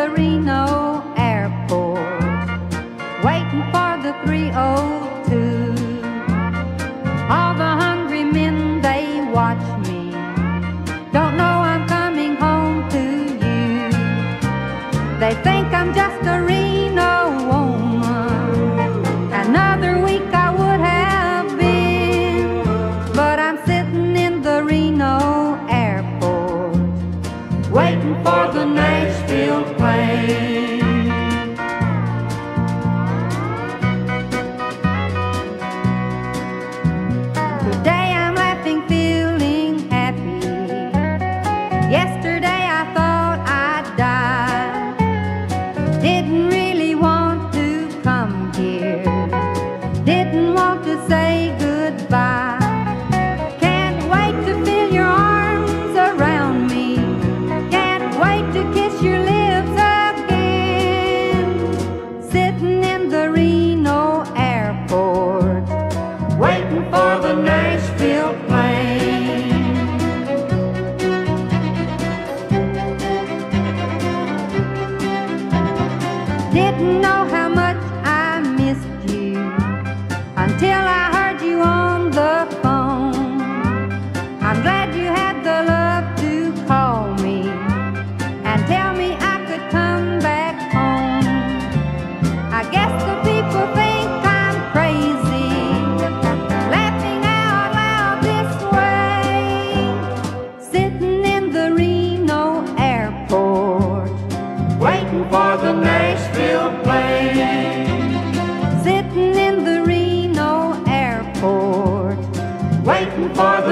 the Reno airport, waiting for the 302. All the hungry men, they watch me. Don't know I'm coming home to you. They think I'm just a Reno waiting for the Nashville plane. Today I'm laughing, feeling happy. Yesterday Didn't know how much I missed you until I heard you on the phone. I'm glad you had the love to call me and tell me I could come back home. I guess the people think I'm crazy, laughing out loud this way, sitting in the Reno airport, waiting for the for the.